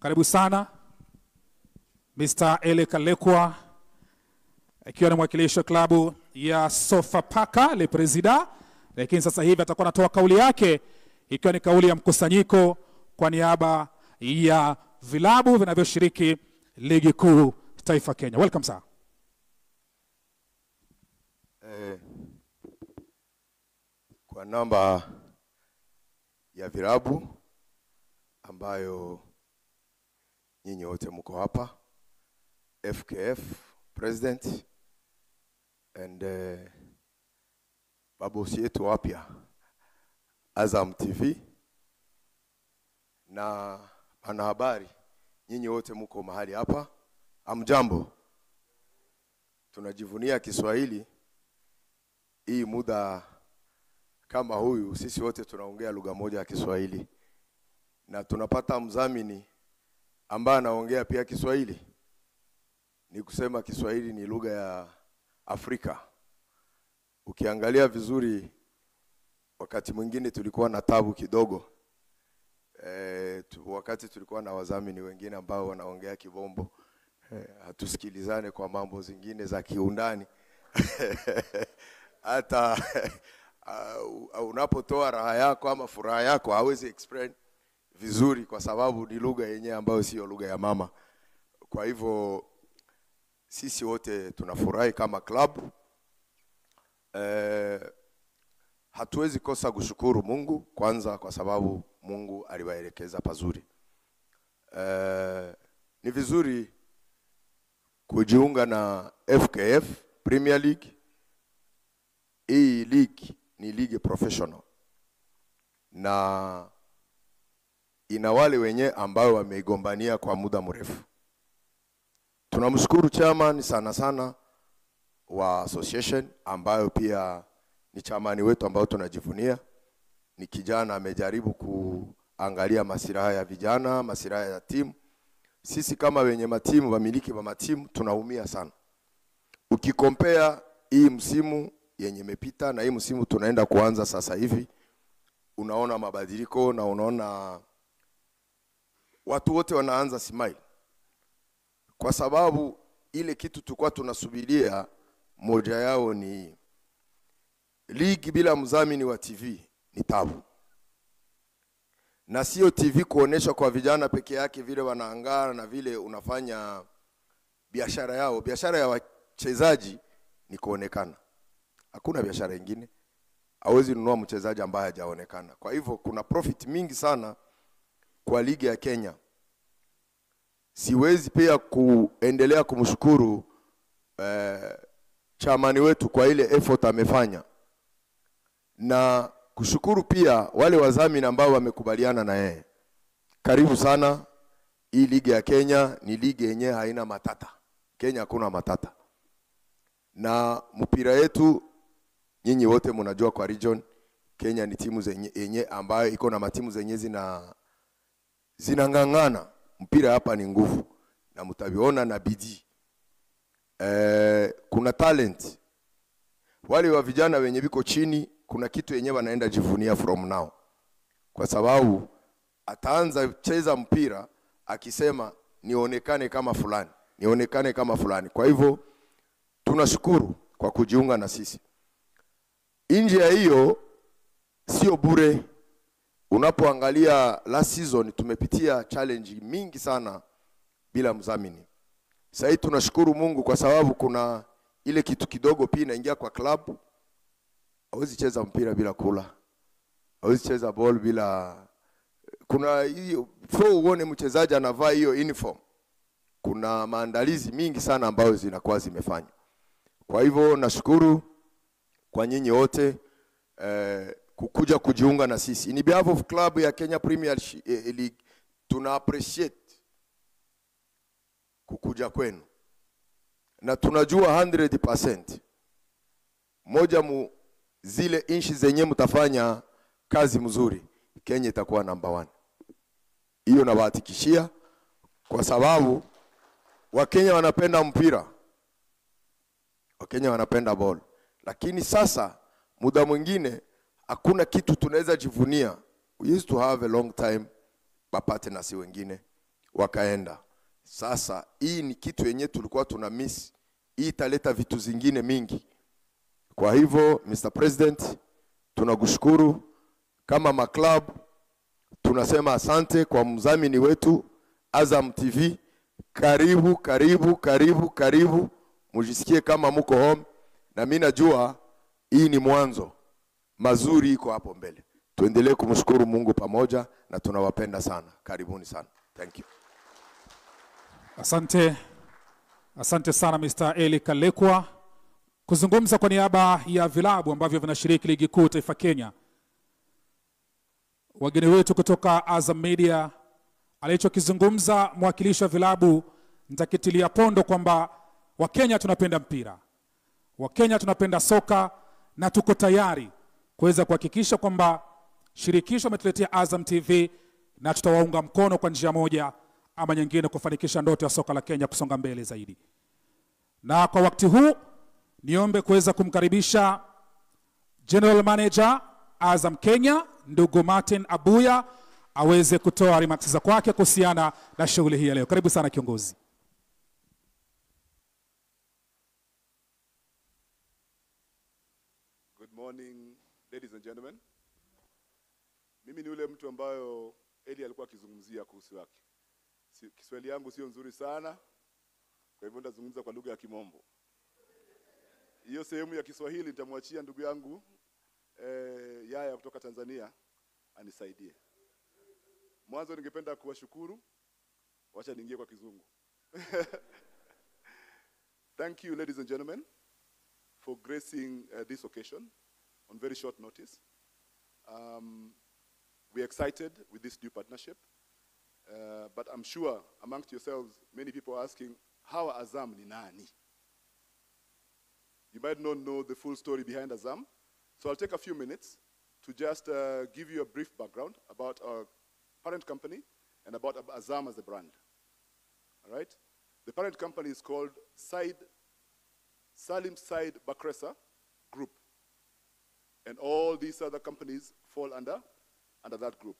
Karibu sana Mr. Ele Kalekwa akiwa ni mwakilishi wa klabu ya Sofapaka Le Presida, lakini sasa hivi atakuwa anatoa kauli yake ikiwa ni kauli ya mkusanyiko kwa niaba ya vilabu vinavyoshiriki ligi kuu taifa Kenya. Welcome sir. Eh, kwa namba ya vilabu ambayo nyinyi wote mko hapa, FKF president and uh, babosi yetu wapya Azam TV na wanahabari, nyinyi wote mko mahali hapa, amjambo. Tunajivunia Kiswahili. Hii muda kama huyu, sisi wote tunaongea lugha moja ya Kiswahili. Na tunapata mdhamini ambaye anaongea pia Kiswahili. Ni kusema Kiswahili ni lugha ya Afrika. Ukiangalia vizuri, wakati mwingine tulikuwa na tabu kidogo e, tu, wakati tulikuwa na wadhamini wengine ambao wanaongea Kibombo e, hatusikilizane kwa mambo zingine za kiundani hata uh, unapotoa raha yako ama furaha yako hawezi explain vizuri, kwa sababu ni lugha yenyewe ambayo sio lugha ya mama. Kwa hivyo sisi wote tunafurahi kama club eh, hatuwezi kosa kushukuru Mungu kwanza, kwa sababu Mungu aliwaelekeza pazuri. Eh, ni vizuri kujiunga na FKF Premier League hii league ni league professional na ina wale wenye ambao wameigombania kwa muda mrefu. Tunamshukuru chairman sana sana wa association ambayo pia ni chamani wetu ambao tunajivunia. Ni kijana amejaribu kuangalia masilaha ya vijana, masilaha ya timu. Sisi kama wenye matimu, wamiliki wa matimu tunaumia sana. Ukikompea hii msimu yenye imepita na hii msimu tunaenda kuanza sasa hivi, unaona mabadiliko na unaona watu wote wanaanza smile, kwa sababu ile kitu tulikuwa tunasubiria moja yao ni ligi bila mzamini wa TV ni tabu, na sio TV kuonesha kwa vijana peke yake vile wanaangara na vile unafanya biashara yao. Biashara ya wachezaji ni kuonekana hakuna biashara ingine. Hawezi nunua mchezaji ambaye hajaonekana. Kwa hivyo kuna profit mingi sana kwa ligi ya Kenya. Siwezi pia kuendelea kumshukuru eh, chamani wetu kwa ile effort amefanya na kushukuru pia wale wadhamini ambao wamekubaliana na yeye. Karibu sana. Hii ligi ya Kenya ni ligi yenyewe haina matata. Kenya hakuna matata, na mpira yetu nyinyi wote mnajua kwa region Kenya ni timu yenye ambayo iko na matimu zenye zina zinang'ang'ana. Mpira hapa ni nguvu na mtaviona na bidii. Eh, kuna talent wale wa vijana wenye viko chini, kuna kitu yenyewe wanaenda jivunia from now, kwa sababu ataanza cheza mpira akisema nionekane kama fulani, nionekane kama fulani. Kwa hivyo tunashukuru kwa kujiunga na sisi. Nje ya hiyo sio bure. Unapoangalia last season tumepitia challenge mingi sana bila mzamini Sasa tunashukuru Mungu kwa sababu kuna ile kitu kidogo pia inaingia kwa club. Hawezi cheza mpira bila kula, hawezi cheza ball bila kuna hiyo flow, uone mchezaji anavaa hiyo uniform, kuna maandalizi mingi sana ambayo zinakuwa zimefanywa. Kwa hivyo nashukuru kwa nyinyi wote eh, kukuja kujiunga na sisi. In behalf of club ya Kenya Premier League tuna appreciate kukuja kwenu, na tunajua 100% moja mu zile inchi zenye mtafanya kazi mzuri, Kenya itakuwa number one. Hiyo nawahakikishia, kwa sababu Wakenya wanapenda mpira, Wakenya wanapenda ball lakini sasa muda mwingine hakuna kitu tunaweza jivunia. We used to have a long time mapartners wengine wakaenda. Sasa hii ni kitu yenye tulikuwa tuna miss, hii italeta vitu zingine mingi. Kwa hivyo Mr. President, tunakushukuru kama maklab, tunasema asante kwa mdhamini wetu Azam TV. Karibu, karibu, karibu, karibu, mujisikie kama muko home, na mimi najua hii ni mwanzo, mazuri iko hapo mbele. Tuendelee kumshukuru Mungu pamoja, na tunawapenda sana. Karibuni sana, thank you. Asante, asante sana Mr. Eli Kalekwa kuzungumza kwa niaba ya vilabu ambavyo vinashiriki ligi kuu taifa Kenya. Wageni wetu kutoka Azam Media, alichokizungumza mwakilishi wa vilabu, nitakitilia pondo kwamba Wakenya tunapenda mpira, Wakenya tunapenda soka na tuko tayari kuweza kuhakikisha kwamba shirikisho ametuletea Azam TV na tutawaunga mkono kwa njia moja ama nyingine kufanikisha ndoto ya soka la Kenya kusonga mbele zaidi. Na kwa wakati huu niombe kuweza kumkaribisha General Manager Azam Kenya ndugu Martin Abuya aweze kutoa remarks za kwake kuhusiana na shughuli hii ya leo. Karibu sana kiongozi. Good morning, ladies and gentlemen. Mimi ni yule mtu ambayo Eli alikuwa akizungumzia kuhusu wake. Kiswahili yangu sio nzuri sana, kwa hivyo nitazungumza kwa lugha ya Kimombo. Hiyo sehemu ya Kiswahili nitamwachia ndugu yangu eh, Yaya kutoka Tanzania anisaidie. Mwanzo ningependa kuwashukuru, wacha niingie kwa Kizungu. Thank you, ladies and gentlemen, for gracing uh, this occasion on very short notice. Um, we're excited with this new partnership, uh, but I'm sure amongst yourselves, many people are asking, how Azam ni nani? You might not know the full story behind Azam, so I'll take a few minutes to just uh, give you a brief background about our parent company and about Azam as a brand. All right? The parent company is called Side Salim Said Bakresa Group. And all these other companies fall under, under that group.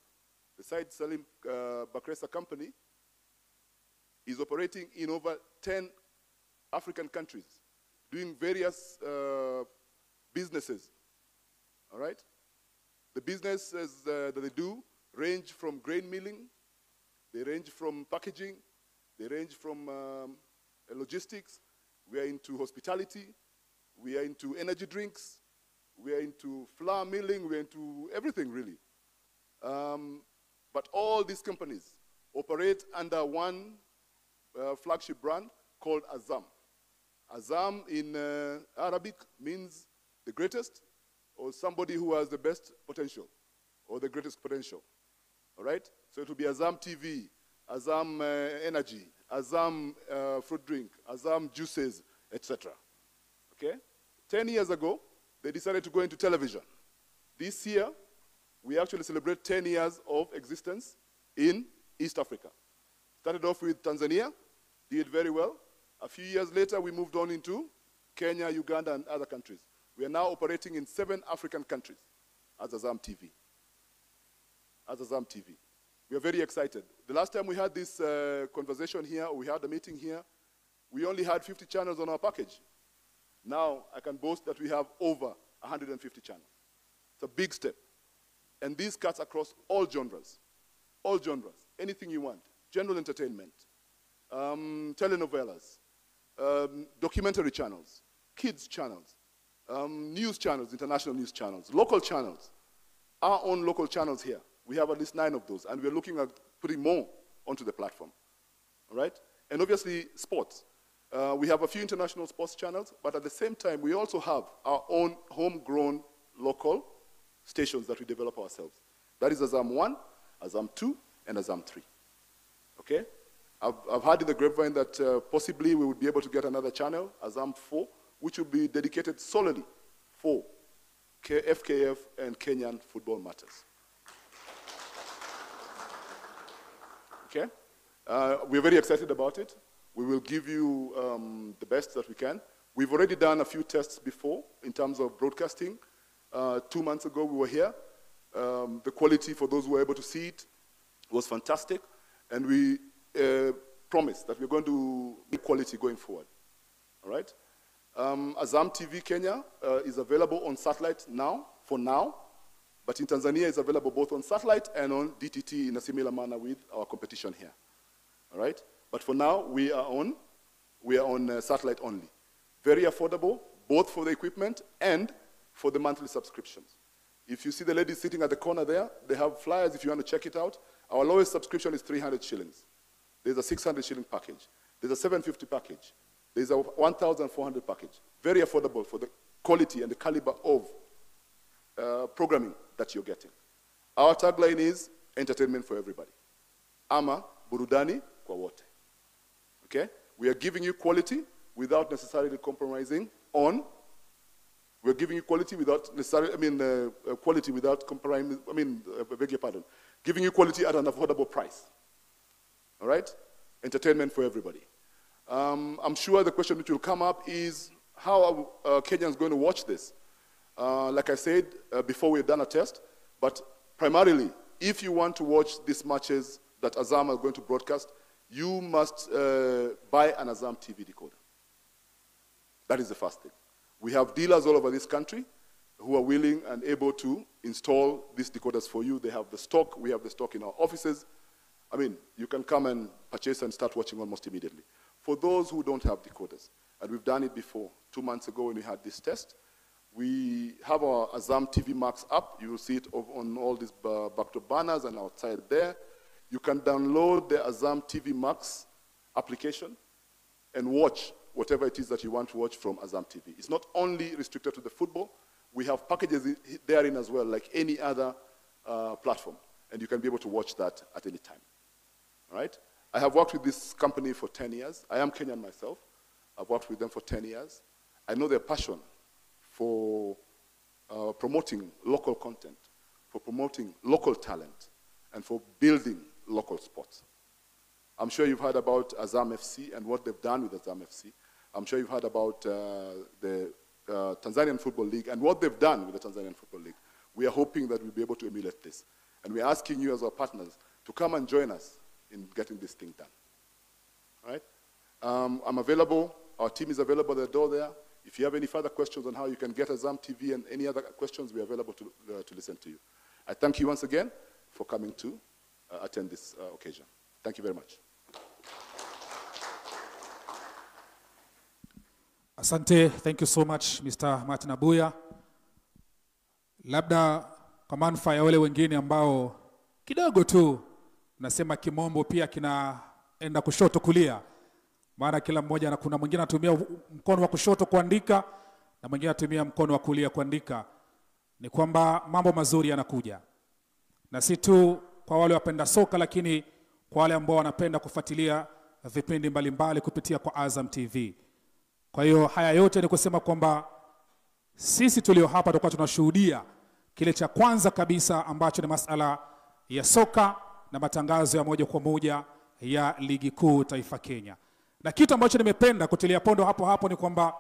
Said Salim uh, Bakresa company is operating in over 10 African countries, doing various uh, businesses. All right? The businesses uh, that they do range from grain milling, they range from packaging, they range from um, logistics, we are into hospitality, we are into energy drinks, we are into flour milling, we are into everything really. Um, but all these companies operate under one uh, flagship brand called Azam. Azam in uh, Arabic means the greatest or somebody who has the best potential or the greatest potential. All right? So it will be Azam TV, Azam uh, Energy, Azam uh, fruit drink, Azam juices, etc. Okay? Ten years ago, they decided to go into television. This year, we actually celebrate 10 years of existence in East Africa. Started off with Tanzania, did very well. A few years later, we moved on into Kenya, Uganda, and other countries. We are now operating in seven African countries as Azam TV. As Azam TV. We are very excited. The last time we had this uh, conversation here, we had a meeting here, we only had 50 channels on our package. Now I can boast that we have over 150 channels. It's a big step. And this cuts across all genres, all genres, anything you want. General entertainment, um, telenovelas, um, documentary channels, kids channels, um, news channels, international news channels, local channels, our own local channels here. We have at least nine of those, and we're looking at putting more onto the platform. All right? And obviously, sports. Uh, we have a few international sports channels, but at the same time, we also have our own homegrown local stations that we develop ourselves. That is Azam 1, Azam 2, and Azam 3. Okay? I've, I've heard in the grapevine that uh, possibly we would be able to get another channel, Azam 4, which will be dedicated solely for K- FKF and Kenyan football matters. Okay? Uh, we're very excited about it. We will give you um, the best that we can. We've already done a few tests before in terms of broadcasting. Uh, two months ago, we were here. Um, the quality, for those who were able to see it, was fantastic. And we uh, promise that we're going to be quality going forward. All right? Um, Azam TV Kenya uh, is available on satellite now, for now, but in Tanzania it's available both on satellite and on DTT in a similar manner with our competition here. All right? But for now, we are on, we are on uh, satellite only. Very affordable, both for the equipment and for the monthly subscriptions. If you see the ladies sitting at the corner there, they have flyers if you want to check it out. Our lowest subscription is 300 shillings. There's a 600 shilling package. There's a 750 package. There's a 1,400 package. Very affordable for the quality and the caliber of uh, programming that you're getting. Our tagline is entertainment for everybody. Ama burudani kwa wote. Okay? We are giving you quality without necessarily compromising on. We're giving you quality without necessarily, I mean, uh, uh, quality without compromising, I mean, uh, beg your pardon. Giving you quality at an affordable price. All right? Entertainment for everybody. Um, I'm sure the question which will come up is how are uh, Kenyans going to watch this? Uh, like I said uh, before, we've done a test, but primarily, if you want to watch these matches that Azam are going to broadcast, you must uh, buy an Azam TV decoder. That is the first thing. We have dealers all over this country who are willing and able to install these decoders for you. They have the stock. We have the stock in our offices. I mean, you can come and purchase and start watching almost immediately. For those who don't have decoders, and we've done it before, two months ago when we had this test, we have our Azam TV Max app. You will see it on all these backdrop banners and outside there. You can download the Azam TV Max application and watch whatever it is that you want to watch from Azam TV. It's not only restricted to the football. We have packages therein as well, like any other uh, platform, and you can be able to watch that at any time. All right? I have worked with this company for 10 years. I am Kenyan myself. I've worked with them for 10 years. I know their passion for uh, promoting local content, for promoting local talent, and for building local sports. I'm sure you've heard about Azam FC and what they've done with Azam FC. I'm sure you've heard about uh, the uh, Tanzanian Football League and what they've done with the Tanzanian Football League. We are hoping that we'll be able to emulate this. And we're asking you as our partners to come and join us in getting this thing done. All right? Um, I'm available. Our team is available at the door there. If you have any further questions on how you can get Azam TV and any other questions, we're available to, uh, to listen to you. I thank you once again for coming to uh, attend this uh, occasion. Thank you very much. Asante, thank you so much Mr. Martin Abuya. Labda kwa manufaa ya wale wengine ambao kidogo tu nasema kimombo pia kinaenda kushoto kulia, maana kila mmoja na kuna mwingine anatumia mkono wa kushoto kuandika na mwingine anatumia mkono wa kulia kuandika, ni kwamba mambo mazuri yanakuja, na si tu kwa wale wapenda soka, lakini kwa wale ambao wanapenda kufuatilia vipindi mbalimbali kupitia kwa Azam TV. Kwa hiyo haya yote ni kusema kwamba sisi tulio hapa tutakuwa tunashuhudia kile cha kwanza kabisa ambacho ni masala ya soka na matangazo ya moja kwa moja ya ligi kuu taifa Kenya. Na kitu ambacho nimependa kutilia pondo hapo hapo ni kwamba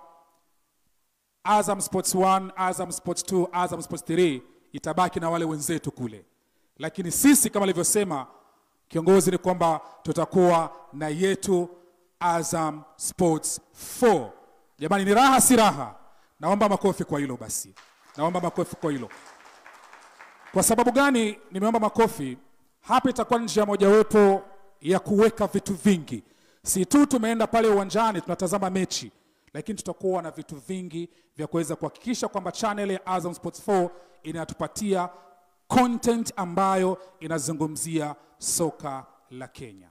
Azam Sports 1, Azam Sports 2, Azam Sports 3 itabaki na wale wenzetu kule, lakini sisi kama alivyosema kiongozi ni kwamba tutakuwa na yetu Azam Sports 4. Jamani, ni raha si raha? Naomba makofi kwa hilo basi, naomba makofi kwa hilo. Kwa sababu gani nimeomba makofi? Hapa itakuwa njia mojawapo ya kuweka vitu vingi, si tu tumeenda pale uwanjani tunatazama mechi, lakini tutakuwa na vitu vingi vya kuweza kuhakikisha kwamba channel ya Azam Sports 4 inatupatia content ambayo inazungumzia soka la Kenya.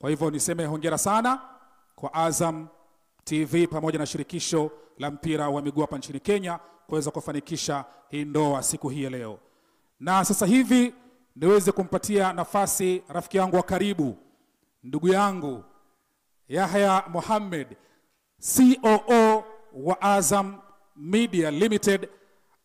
Kwa hivyo niseme hongera sana kwa Azam TV pamoja na shirikisho la mpira wa miguu hapa nchini Kenya kuweza kufanikisha hii ndoa siku hii ya leo. Na sasa hivi niweze kumpatia nafasi rafiki yangu wa karibu, ndugu yangu Yahya Mohamed, COO wa Azam Media Limited,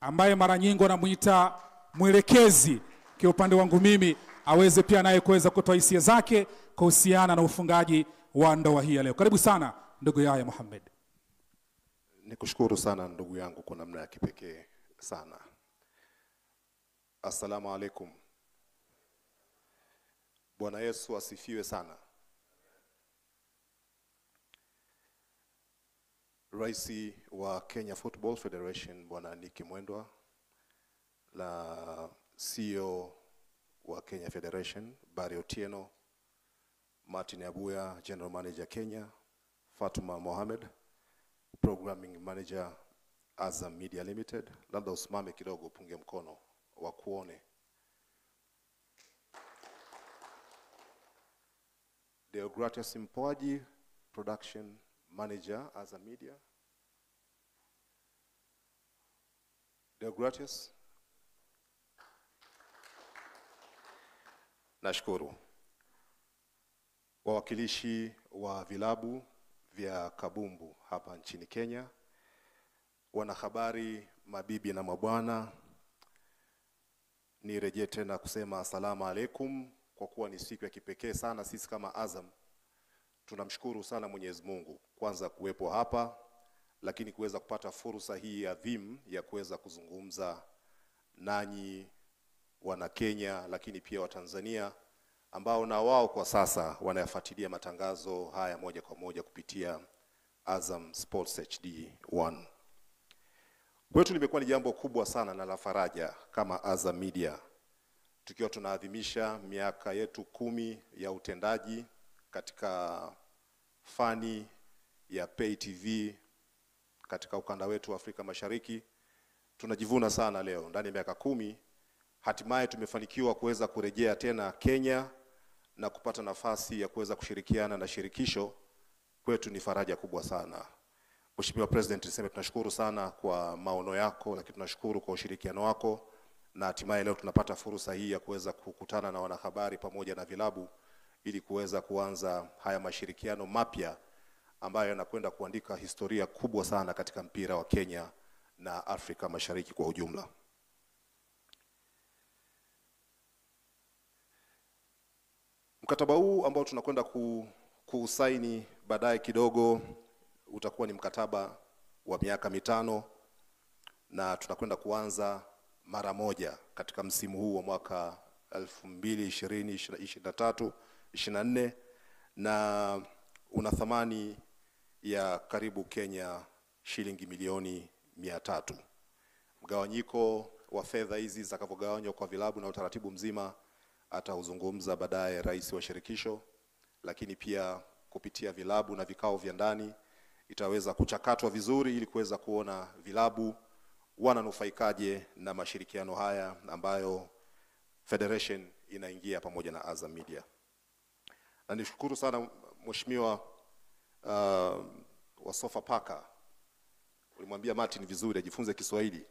ambaye mara nyingi wanamuita mwelekezi kwa upande wangu mimi, aweze pia naye kuweza kutoa hisia zake kuhusiana na ufungaji wa ndoa hii ya leo. Karibu sana ndugu Yahya Muhammad. Nikushukuru sana ndugu yangu kwa namna ya kipekee sana. Assalamu alaikum. Bwana Yesu asifiwe sana. Rais wa Kenya Football Federation Bwana Niki Mwendwa na CEO wa Kenya Federation Barry Otieno, Martin Abuya General Manager Kenya Fatuma Mohamed, Programming Manager Azam Media Limited. Labda usimame kidogo upunge mkono wa kuone. Deogratias Mpoaji, Production Manager Azam Media. Deogratias. Nashukuru. Wawakilishi wa vilabu vya kabumbu hapa nchini Kenya, wanahabari, mabibi na mabwana, nirejee tena kusema asalamu alaikum, kwa kuwa ni siku ya kipekee sana. Sisi kama Azam tunamshukuru sana Mwenyezi Mungu kwanza kuwepo hapa, lakini kuweza kupata fursa hii adhimu ya kuweza kuzungumza nanyi wana Kenya, lakini pia Watanzania ambao na wao kwa sasa wanayafuatilia matangazo haya moja kwa moja kupitia Azam Sports HD 1. Kwetu limekuwa ni jambo kubwa sana na la faraja kama Azam Media, tukiwa tunaadhimisha miaka yetu kumi ya utendaji katika fani ya pay TV katika ukanda wetu wa Afrika Mashariki. Tunajivuna sana leo ndani ya miaka kumi hatimaye tumefanikiwa kuweza kurejea tena Kenya na kupata nafasi ya kuweza kushirikiana na shirikisho. Kwetu ni faraja kubwa sana. Mheshimiwa President, niseme tunashukuru sana kwa maono yako, lakini tunashukuru kwa ushirikiano wako, na hatimaye leo tunapata fursa hii ya kuweza kukutana na wanahabari pamoja na vilabu ili kuweza kuanza haya mashirikiano mapya ambayo yanakwenda kuandika historia kubwa sana katika mpira wa Kenya na Afrika Mashariki kwa ujumla. Mkataba huu ambao tunakwenda ku, kuusaini baadaye kidogo utakuwa ni mkataba wa miaka mitano na tunakwenda kuanza mara moja katika msimu huu wa mwaka 2020 23 24 na una thamani ya karibu Kenya shilingi milioni mia tatu. Mgawanyiko wa fedha hizi zitakavyogawanywa kwa vilabu na utaratibu mzima atauzungumza baadaye rais wa shirikisho, lakini pia kupitia vilabu na vikao vya ndani itaweza kuchakatwa vizuri ili kuweza kuona vilabu wananufaikaje na mashirikiano haya ambayo federation inaingia pamoja na Azam Media. Na nishukuru sana mheshimiwa uh, wa Sofapaka, ulimwambia Martin vizuri ajifunze Kiswahili,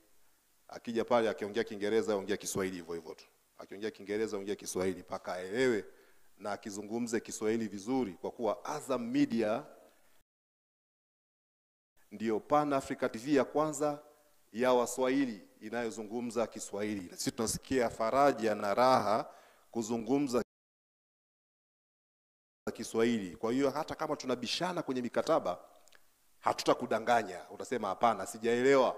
akija pale akiongea Kiingereza aongea Kiswahili hivyo hivyo tu akiongea Kiingereza ongea Kiswahili mpaka aelewe na akizungumze Kiswahili vizuri, kwa kuwa Azam Media ndiyo Pan Africa TV ya kwanza ya Waswahili inayozungumza Kiswahili. Sisi tunasikia faraja na raha kuzungumza Kiswahili. Kwa hiyo hata kama tunabishana kwenye mikataba, hatutakudanganya. Utasema hapana, sijaelewa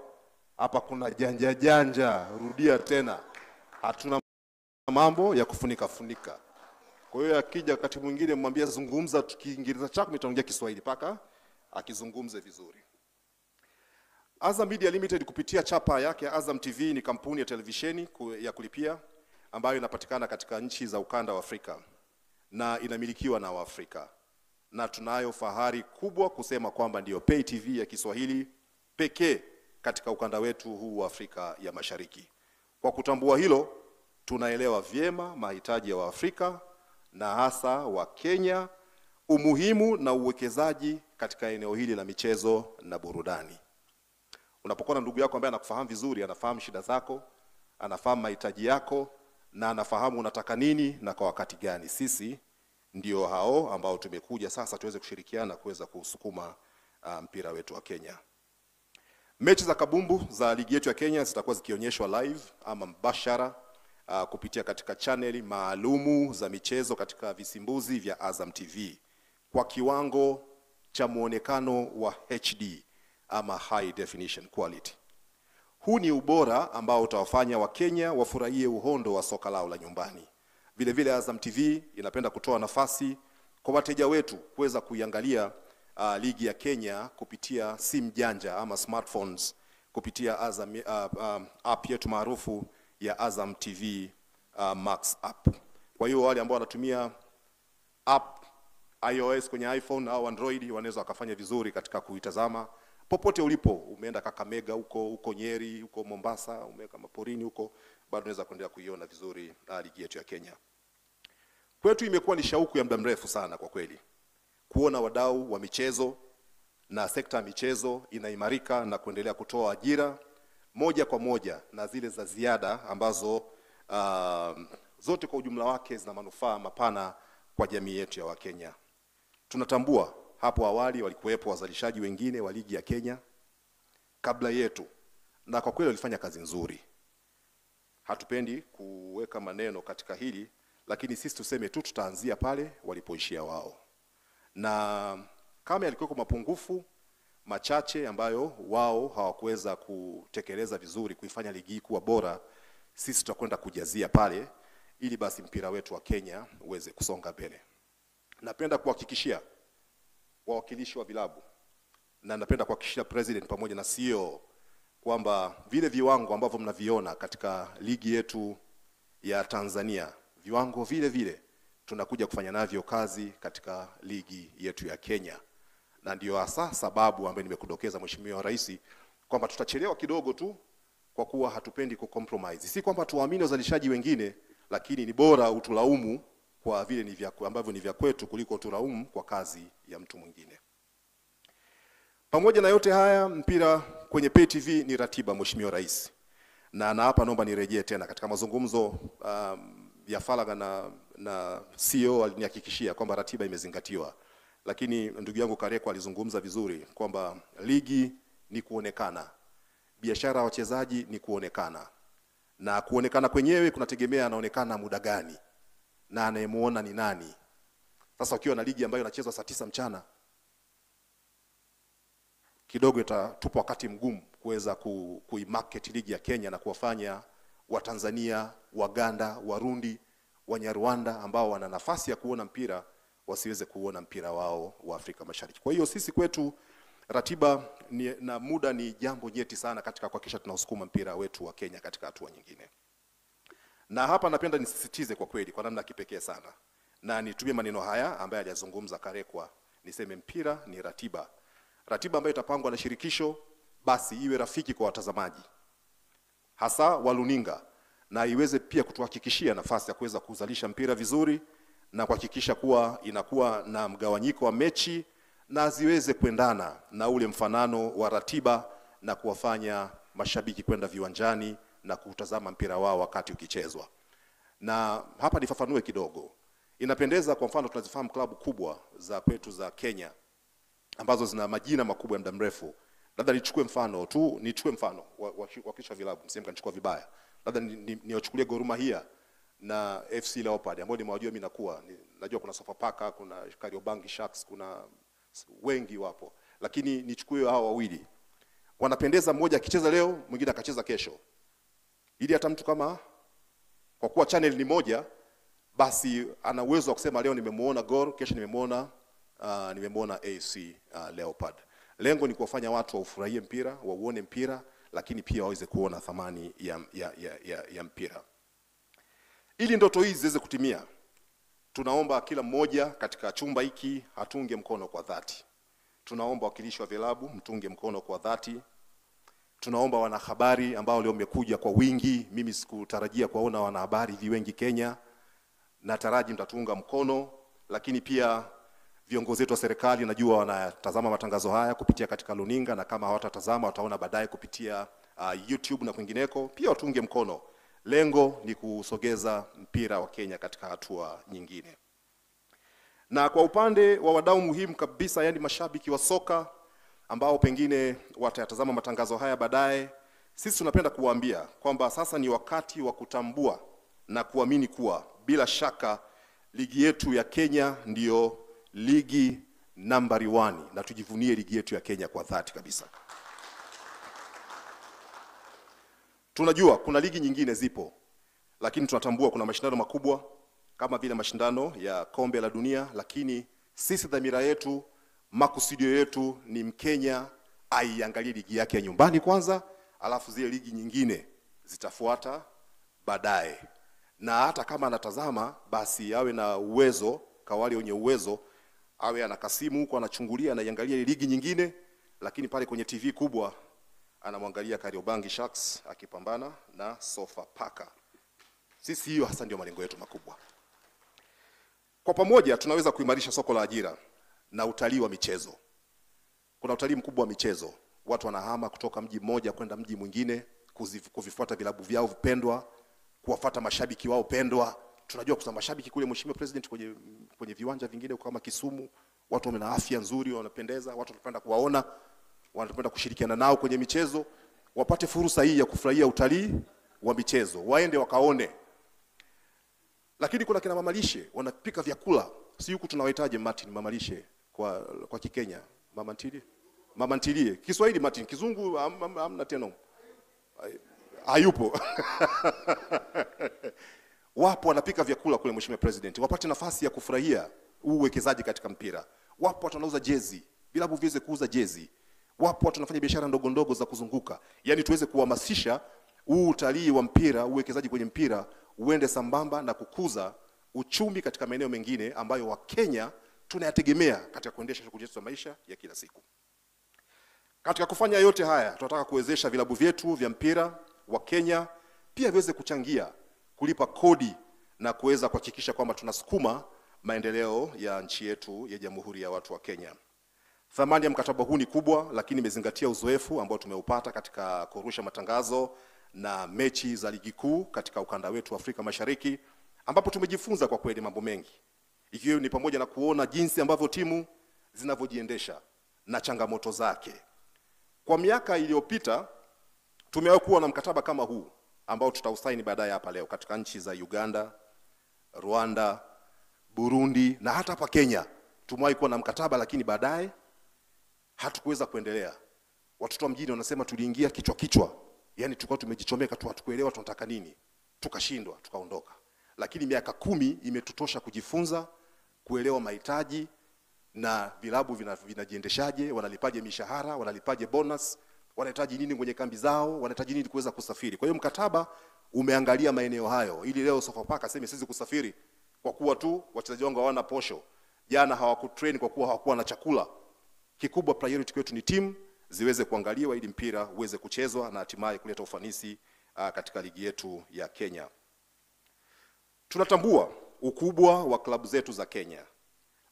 hapa, kuna janja janja, rudia tena. Hatuna mambo ya kufunika funika. Kwa hiyo akija wakati mwingine mwambie zungumza Kiingereza chako mitaongea Kiswahili paka akizungumze vizuri. Azam Media Limited kupitia chapa yake Azam TV ni kampuni ya televisheni ya kulipia ambayo inapatikana katika nchi za ukanda wa Afrika na inamilikiwa na Waafrika, na tunayo fahari kubwa kusema kwamba ndiyo pay TV ya Kiswahili pekee katika ukanda wetu huu wa Afrika ya Mashariki. Kwa kutambua hilo, tunaelewa vyema mahitaji ya Waafrika na hasa wa Kenya, umuhimu na uwekezaji katika eneo hili la michezo na burudani. Unapokuwa na ndugu yako ambaye anakufahamu vizuri, anafahamu shida zako, anafahamu mahitaji yako na anafahamu unataka nini na kwa wakati gani. Sisi ndio hao ambao tumekuja sasa tuweze kushirikiana kuweza kusukuma uh, mpira wetu wa Kenya. Mechi za kabumbu za ligi yetu ya Kenya zitakuwa zikionyeshwa live ama mbashara uh, kupitia katika chaneli maalumu za michezo katika visimbuzi vya Azam TV kwa kiwango cha muonekano wa HD ama high definition quality. Huu ni ubora ambao utawafanya Wakenya wafurahie uhondo wa soka lao la nyumbani. Vile vile Azam TV inapenda kutoa nafasi kwa wateja wetu kuweza kuiangalia uh, ligi ya Kenya kupitia simu janja ama smartphones kupitia Azam uh, um, app yetu maarufu ya Azam TV uh, Max app. Kwa hiyo wale ambao wanatumia app iOS kwenye iPhone au Android wanaweza wakafanya vizuri katika kuitazama popote ulipo. Umeenda Kakamega huko huko Nyeri huko Mombasa, umeweka maporini huko, bado unaweza kuendelea kuiona vizuri uh, ligi yetu ya Kenya. Kwetu imekuwa ni shauku ya muda mrefu sana kwa kweli kuona wadau wa michezo na sekta ya michezo inaimarika na kuendelea kutoa ajira moja kwa moja na zile za ziada ambazo uh, zote kwa ujumla wake zina manufaa mapana kwa jamii yetu ya Wakenya. Tunatambua hapo awali walikuwepo wazalishaji wengine wa ligi ya Kenya kabla yetu, na kwa kweli walifanya kazi nzuri. Hatupendi kuweka maneno katika hili, lakini sisi tuseme tu tutaanzia pale walipoishia wao, na kama yalikuwa mapungufu machache ambayo wao hawakuweza kutekeleza vizuri kuifanya ligi hii kuwa bora, sisi tutakwenda kujazia pale, ili basi mpira wetu wa Kenya uweze kusonga mbele. Napenda kuhakikishia wawakilishi wa vilabu na napenda kuhakikishia president pamoja na CEO kwamba vile viwango ambavyo mnaviona katika ligi yetu ya Tanzania, viwango vile vile tunakuja kufanya navyo kazi katika ligi yetu ya Kenya, na ndio hasa sababu ambayo nimekudokeza Mheshimiwa Rais kwamba tutachelewa kidogo tu kwa kuwa hatupendi kucompromise. Si kwamba tuwaamini wazalishaji wengine, lakini ni bora utulaumu kwa vile ni vya ambavyo ni vya kwetu kuliko tulaumu kwa kazi ya mtu mwingine. Pamoja na yote haya, mpira kwenye pay TV ni ratiba, Mheshimiwa Rais, na na hapa naomba nirejee tena katika mazungumzo um, ya faragha na, na CEO alinihakikishia kwamba ratiba imezingatiwa, lakini ndugu yangu Kareko alizungumza vizuri kwamba ligi ni kuonekana, biashara ya wachezaji ni kuonekana, na kuonekana kwenyewe kunategemea anaonekana muda gani na anayemuona ni nani. Sasa ukiwa na ligi ambayo inachezwa saa tisa mchana kidogo itatupa wakati mgumu kuweza ku, kuimarket ligi ya Kenya na kuwafanya Watanzania, Waganda, Warundi, Wanyarwanda ambao wana nafasi ya kuona mpira wasiweze kuona mpira wao wa Afrika Mashariki. Kwa hiyo sisi kwetu ratiba ni, na muda ni jambo nyeti sana katika kuhakikisha tunausukuma mpira wetu wa Kenya katika hatua nyingine. Na hapa napenda nisisitize kwa kweli kwa namna kipekee sana, na nitumie maneno haya ambayo aliyazungumza Karekwa, niseme mpira ni ratiba. Ratiba ambayo itapangwa na shirikisho, basi iwe rafiki kwa watazamaji, hasa waluninga, na iweze pia kutuhakikishia nafasi ya kuweza kuzalisha mpira vizuri na kuhakikisha kuwa inakuwa na mgawanyiko wa mechi na ziweze kuendana na ule mfanano wa ratiba na kuwafanya mashabiki kwenda viwanjani na kutazama mpira wao wakati ukichezwa. Na hapa nifafanue kidogo. Inapendeza kwa mfano tunazifahamu klabu kubwa za kwetu za Kenya ambazo zina majina makubwa ya muda mrefu. Labda nichukue mfano tu, nichukue mfano wa, wa, wa kisha vilabu, mseme kanichukua vibaya. Labda niwachukulie ni, ni Gor Mahia na FC Leopard ambao nimewajua mimi nakuwa najua kuna Sofapaka, kuna Kariobangi Sharks, kuna wengi wapo, lakini nichukue hao wawili wanapendeza, mmoja akicheza leo, mwingine akacheza kesho, ili hata mtu kama kwa kuwa channel ni moja, basi ana uwezo wa kusema leo nimemuona Gor, kesho nimemuona uh, nimemuona AC uh, Leopard. Lengo ni kuwafanya watu waufurahie mpira, wauone mpira, lakini pia waweze kuona thamani ya, ya, ya, ya, ya mpira. Ili ndoto hizi ziweze kutimia, tunaomba kila mmoja katika chumba hiki atunge mkono kwa dhati. Tunaomba wakilishi wa vilabu mtunge mkono kwa dhati. Tunaomba wanahabari ambao leo mmekuja kwa wingi, mimi sikutarajia kuwaona wanahabari hivi wengi Kenya, nataraji mtatunga mkono, lakini pia viongozi wetu wa serikali najua wanatazama matangazo haya kupitia katika luninga, na kama hawatatazama wataona baadaye kupitia uh, YouTube na kwingineko, pia watunge mkono. Lengo ni kusogeza mpira wa Kenya katika hatua nyingine. Na kwa upande wa wadau muhimu kabisa, yani mashabiki wa soka ambao pengine watayatazama matangazo haya baadaye, sisi tunapenda kuwaambia kwamba sasa ni wakati wa kutambua na kuamini kuwa bila shaka ligi yetu ya Kenya ndiyo ligi nambari 1 na tujivunie ligi yetu ya Kenya kwa dhati kabisa. Tunajua kuna ligi nyingine zipo, lakini tunatambua kuna mashindano makubwa kama vile mashindano ya kombe la dunia, lakini sisi dhamira yetu makusudio yetu ni Mkenya aiangalie ligi yake ya nyumbani kwanza, alafu zile ligi nyingine zitafuata baadaye, na hata kama anatazama basi awe na uwezo, kawali wenye uwezo, awe ana kasimu huko anachungulia, anaiangalia ligi nyingine, lakini pale kwenye TV kubwa anamwangalia Kariobangi Sharks akipambana na Sofapaka. Sisi hiyo hasa ndio malengo yetu makubwa. Kwa pamoja tunaweza kuimarisha soko la ajira na utalii wa michezo. Kuna utalii mkubwa wa michezo, watu wanahama kutoka mji mmoja kwenda mji mwingine kuvifuata vilabu vyao vipendwa, kuwafata mashabiki wao pendwa. Tunajua kuna mashabiki kule, Mheshimiwa President, kwenye, kwenye viwanja vingine kama Kisumu, watu wana afya nzuri, wanapendeza, watu wanapenda kuwaona, wanapenda kushirikiana nao kwenye michezo, wapate fursa hii ya kufurahia utalii wa michezo, waende wakaone lakini kuna kina mamalishe wanapika vyakula, si huku tunawahitaji Martin mamalishe kwa kwa Kikenya, mama ntilie, mama ntilie. Kiswahili Martin, kizungu hamna am, hamna tena, hayupo. Wapo wanapika vyakula kule, Mheshimiwa President, wapate nafasi ya kufurahia uwekezaji katika mpira. Wapo watu wanauza jezi, vilabu viweze kuuza jezi. Wapo watu wanafanya biashara ndogo ndogo za kuzunguka, yani tuweze kuhamasisha huu utalii wa mpira, uwekezaji kwenye mpira uende sambamba na kukuza uchumi katika maeneo mengine ambayo Wakenya tunayategemea katika kuendesha shughuli zetu za maisha ya kila siku. Katika kufanya yote haya, tunataka kuwezesha vilabu vyetu vya mpira wa Kenya pia viweze kuchangia kulipa kodi na kuweza kuhakikisha kwamba tunasukuma maendeleo ya nchi yetu ya Jamhuri ya Watu wa Kenya. Thamani ya mkataba huu ni kubwa, lakini imezingatia uzoefu ambao tumeupata katika kurusha matangazo na mechi za ligi kuu katika ukanda wetu wa Afrika Mashariki, ambapo tumejifunza kwa kweli mambo mengi, ikiwa ni pamoja na kuona jinsi ambavyo timu zinavyojiendesha na changamoto zake. Kwa miaka iliyopita tumewahi kuwa na mkataba kama huu ambao tutausaini baadaye hapa leo katika nchi za Uganda, Rwanda, Burundi na hata hapa Kenya tumewahi kuwa na mkataba, lakini baadaye hatukuweza kuendelea. Watoto wa mjini wanasema tuliingia kichwa kichwa, yani tulikuwa tumejichomeka tu, hatukuelewa tunataka nini, tukashindwa, tukaondoka. Lakini miaka kumi imetutosha kujifunza, kuelewa mahitaji na vilabu vinajiendeshaje, vina- wanalipaje mishahara, wanalipaje bonus, wanahitaji nini kwenye kambi zao, wanahitaji nini kuweza kusafiri. Kwa hiyo mkataba umeangalia maeneo hayo, ili leo Sofapaka aseme siwezi kusafiri kwa kuwa tu wachezaji wangu hawana posho, jana hawakutrain kwa kuwa hawakuwa na chakula. Kikubwa priority kwetu ni timu ziweze kuangaliwa ili mpira uweze kuchezwa na hatimaye kuleta ufanisi uh, katika ligi yetu ya Kenya. Tunatambua ukubwa wa klabu zetu za Kenya,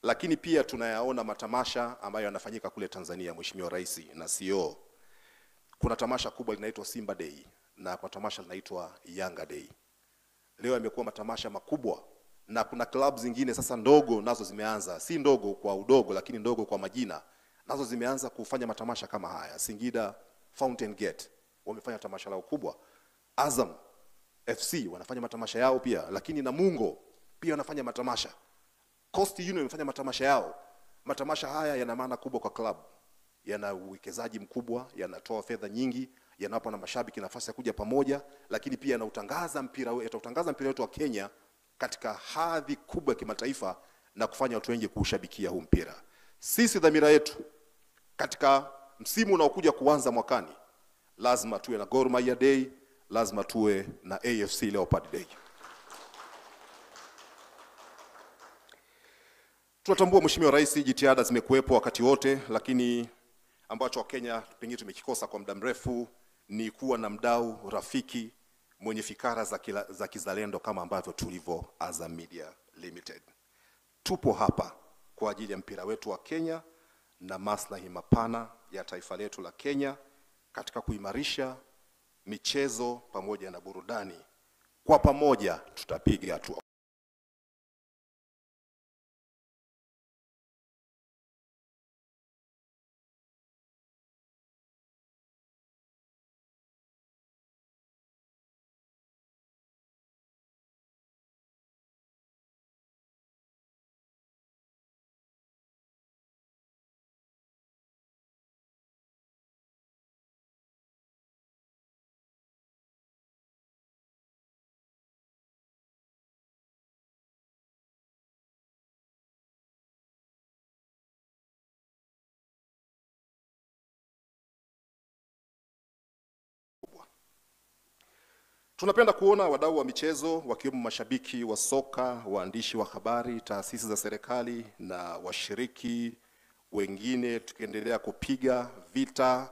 lakini pia tunayaona matamasha ambayo yanafanyika kule Tanzania, Mheshimiwa Rais na CEO. Kuna tamasha kubwa linaitwa Simba Day na kwa tamasha linaitwa Yanga Day. Leo yamekuwa matamasha makubwa na kuna klabu zingine sasa ndogo nazo zimeanza, si ndogo kwa udogo, lakini ndogo kwa majina, nazo zimeanza kufanya matamasha kama haya. Singida Fountain Gate wamefanya tamasha lao kubwa. Azam FC wanafanya matamasha yao pia, lakini Namungo pia wanafanya matamasha. Coast Union wamefanya matamasha yao. Matamasha haya yana maana kubwa kwa club, yana uwekezaji mkubwa, yanatoa fedha nyingi, yanawapa na mashabiki nafasi ya kuja pamoja, lakini pia yanautangaza mpira we- yatautangaza mpira wetu wa Kenya katika hadhi kubwa ya kimataifa na kufanya watu wengi kuushabikia huu mpira. Sisi dhamira yetu katika msimu unaokuja kuanza mwakani, lazima tuwe na Gor Mahia Day, lazima tuwe na AFC Leopard Day. Tunatambua Mheshimiwa Rais, jitihada zimekuwepo wakati wote, lakini ambacho Wakenya pengine tumekikosa kwa muda mrefu ni kuwa na mdau rafiki mwenye fikara za, kila, za kizalendo kama ambavyo tulivyo Azam Media Limited. Tupo hapa kwa ajili ya mpira wetu wa Kenya na maslahi mapana ya taifa letu la Kenya katika kuimarisha michezo pamoja na burudani. Kwa pamoja tutapiga hatua. Tunapenda kuona wadau wa michezo wakiwemo mashabiki wa soka, waandishi wa habari, taasisi za serikali na washiriki wengine tukiendelea kupiga vita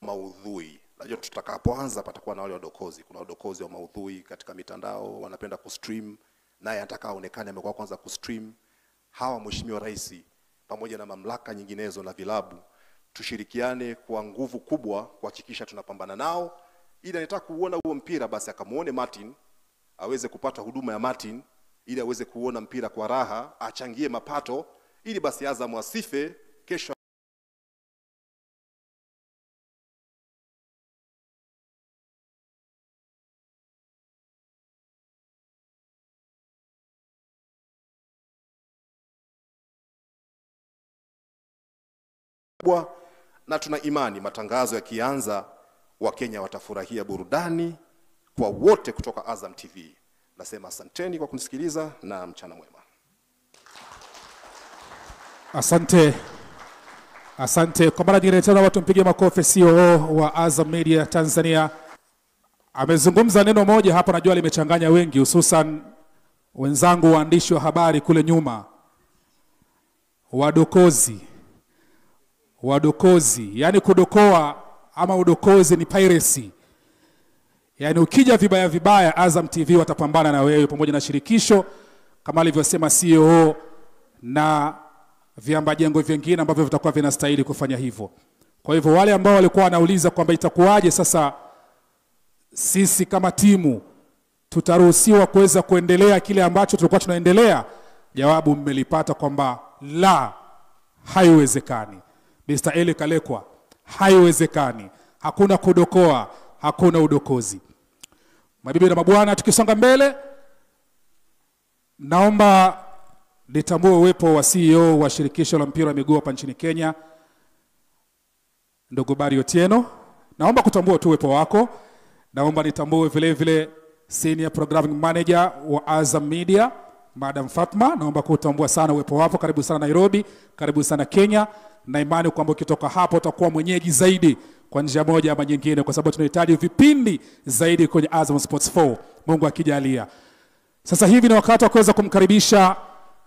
maudhui. Najua tutakapoanza patakuwa na wale wadokozi. Kuna wadokozi wa maudhui katika mitandao wanapenda kustream, naye anataka aonekane amekuwa kwanza kustream. Hawa Mheshimiwa Rais pamoja na mamlaka nyinginezo na vilabu tushirikiane kwa nguvu kubwa kuhakikisha tunapambana nao, ili anataka kuuona huo mpira basi akamwone Martin aweze kupata huduma ya Martin, ili aweze kuona mpira kwa raha, achangie mapato, ili basi Azam asife kesho. Na tuna imani matangazo yakianza wakenya watafurahia burudani kwa wote kutoka azam tv nasema asanteni kwa kunisikiliza na mchana mwema. Asante, asante. Kwa mara nyingine tena, watu mpige makofi. COO wa Azam Media Tanzania. Amezungumza neno moja hapa, najua limechanganya wengi, hususan wenzangu waandishi wa habari kule nyuma, wadokozi, wadokozi, yaani kudokoa ama udokozi ni piracy. Yaani ukija vibaya vibaya, Azam TV watapambana na wewe pamoja na shirikisho kama alivyosema CEO na viamba jengo vingine ambavyo vitakuwa vinastahili kufanya hivyo. Kwa hivyo wale ambao walikuwa wanauliza kwamba itakuwaje sasa sisi kama timu tutaruhusiwa kuweza kuendelea kile ambacho tulikuwa tunaendelea, jawabu mmelipata kwamba la, haiwezekani. Mr. Eli Kalekwa, haiwezekani. Hakuna kudokoa, hakuna udokozi. Mabibi na mabwana, tukisonga mbele, naomba nitambue uwepo wa CEO wa shirikisho la mpira wa miguu hapa nchini Kenya, ndugu Bari Otieno. Naomba kutambua tu uwepo wako. Naomba nitambue vile vile senior programming manager wa Azam Media Madam Fatma, naomba kuutambua sana uwepo wako. Karibu sana Nairobi, karibu sana Kenya, na imani kwamba ukitoka hapo utakuwa mwenyeji zaidi kwa njia moja ama nyingine, kwa sababu tunahitaji vipindi zaidi kwenye Azam Sports 4 Mungu akijalia. Sasa hivi ni wakati wa kuweza kumkaribisha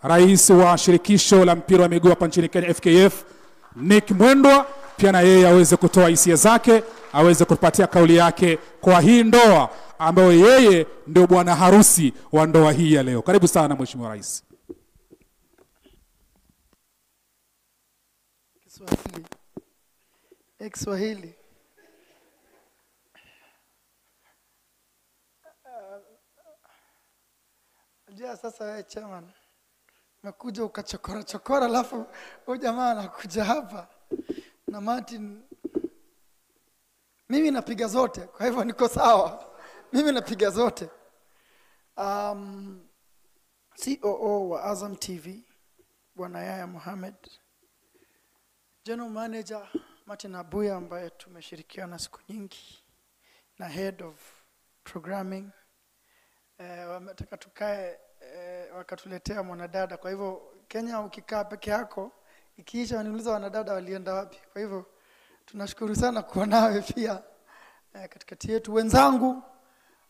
rais wa shirikisho la mpira wa miguu hapa nchini Kenya FKF Nick Mwendwa, pia na yeye aweze kutoa hisia zake, aweze kupatia kauli yake kwa hii ndoa ambayo yeye ndio bwana harusi wa ndoa hii ya leo. Karibu sana Mheshimiwa Rais. Kiswahili. Eh, Kiswahili. Unajua sasa wewe chairman umekuja ukachokora chokora, alafu huyu jamaa anakuja hapa na Martin. Mimi napiga zote, kwa hivyo niko sawa. Mimi napiga zote. Um, COO wa Azam TV Bwana Yaya Mohamed, General Manager Martin Abuya ambaye tumeshirikiana siku nyingi na Head of Programming eh, wametaka tukae eh, wakatuletea mwanadada. Kwa hivyo Kenya ukikaa peke yako ikiisha waniuliza wanadada walienda wapi. Kwa hivyo tunashukuru sana kuwa nawe pia eh, katikati yetu. Wenzangu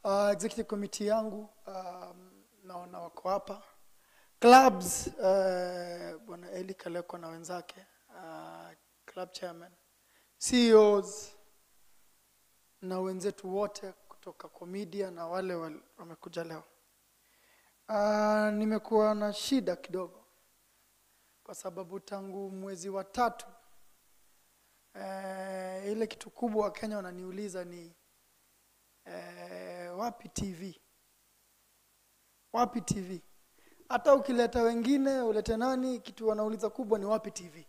uh, executive committee yangu um, naona wako hapa clubs uh, bwana Eli Kaleko na wenzake uh, club chairman CEOs na wenzetu wote kutoka Comedia na wale wamekuja leo. Uh, nimekuwa na shida kidogo kwa sababu tangu mwezi wa tatu uh, ile kitu kubwa Wakenya wananiuliza ni uh, wapi TV, wapi TV. Hata ukileta wengine ulete nani, kitu wanauliza kubwa ni wapi TV.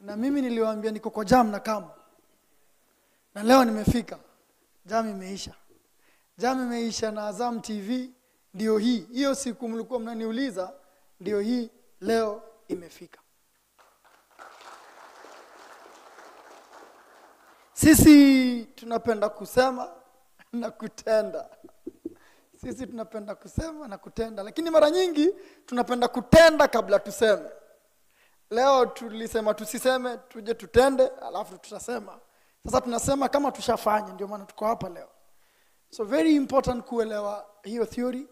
Na mimi niliwaambia niko kwa jam na kama na leo nimefika, jam imeisha. Jam imeisha na Azam TV ndio hii. Hiyo siku mlikuwa mnaniuliza, ndio hii leo imefika. Sisi tunapenda kusema na kutenda. Sisi tunapenda kusema na kutenda, lakini mara nyingi tunapenda kutenda kabla tuseme. Leo tulisema tusiseme, tuje tutende, alafu tutasema. Sasa tunasema kama tushafanya, ndio maana tuko hapa leo. so very important kuelewa hiyo theory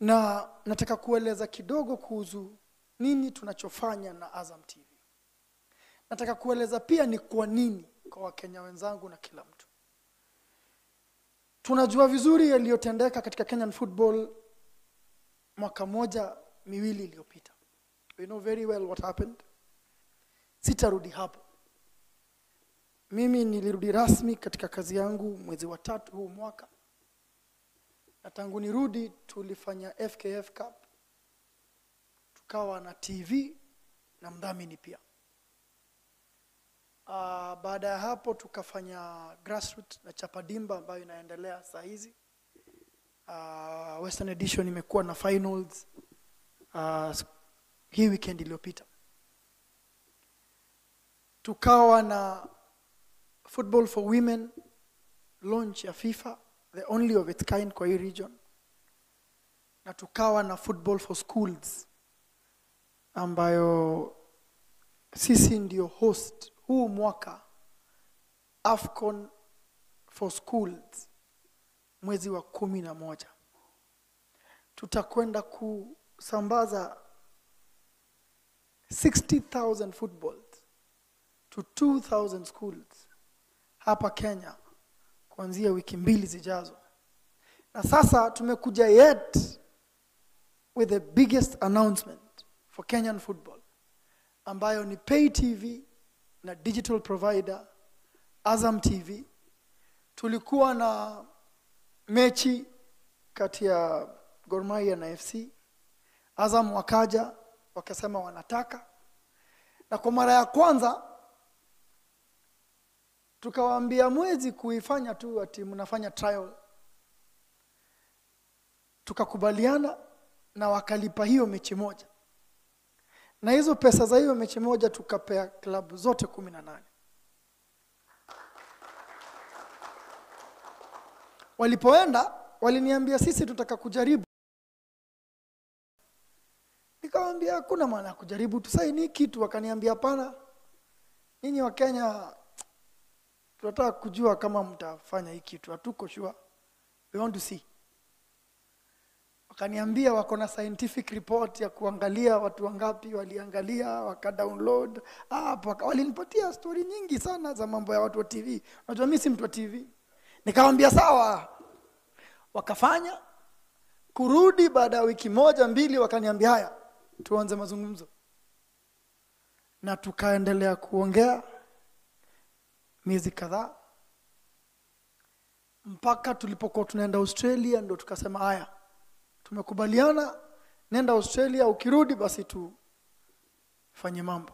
na nataka kueleza kidogo kuhusu nini tunachofanya na azam tv nataka kueleza pia ni kwa nini kwa wakenya wenzangu na kila mtu tunajua vizuri yaliyotendeka katika kenyan football mwaka moja miwili iliyopita. We know very well what happened. Sitarudi hapo. Mimi nilirudi rasmi katika kazi yangu mwezi wa tatu huu mwaka. Na tangu nirudi tulifanya fkf cup. Tukawa na tv na mdhamini pia uh, baada ya hapo tukafanya grassroots na chapadimba ambayo inaendelea saa hizi. Uh, western edition imekuwa na finals uh, hii weekend iliyopita. Tukawa na football for women launch ya fifa the only of its kind kwa hii region. Na tukawa na football for schools ambayo sisi ndio host huu mwaka afcon for schools mwezi wa kumi na moja. Tutakwenda kusambaza 60000 footballs to 2000 schools hapa kenya kuanzia wiki mbili zijazo. Na sasa tumekuja yet with the biggest announcement for kenyan football ambayo ni pay tv na digital provider azam tv tulikuwa na mechi kati ya Gor Mahia na fc azam wakaja wakasema wanataka. Na kwa mara ya kwanza tukawaambia mwezi kuifanya tu ati mnafanya trial. Tukakubaliana na wakalipa hiyo mechi moja na hizo pesa za hiyo mechi moja tukapea klabu zote kumi na nane. Walipoenda waliniambia sisi tutaka kujaribu. Nikawambia hakuna maana ya kujaribu tusaini kitu. Wakaniambia hapana. Ninyi wa kenya tunataka kujua kama mtafanya hii kitu. Hatuko sure. We want to see wakaniambia wako na scientific report ya kuangalia watu wangapi waliangalia wakadownload app waka, walinipatia stori nyingi sana za mambo ya watu wa tv unajua mi si mtu wa tv nikawambia sawa. Wakafanya kurudi baada ya wiki moja mbili wakaniambia haya tuanze mazungumzo. Na tukaendelea kuongea miezi kadhaa. Mpaka tulipokuwa tunaenda australia ndo tukasema haya tumekubaliana nenda australia ukirudi basi tufanye mambo.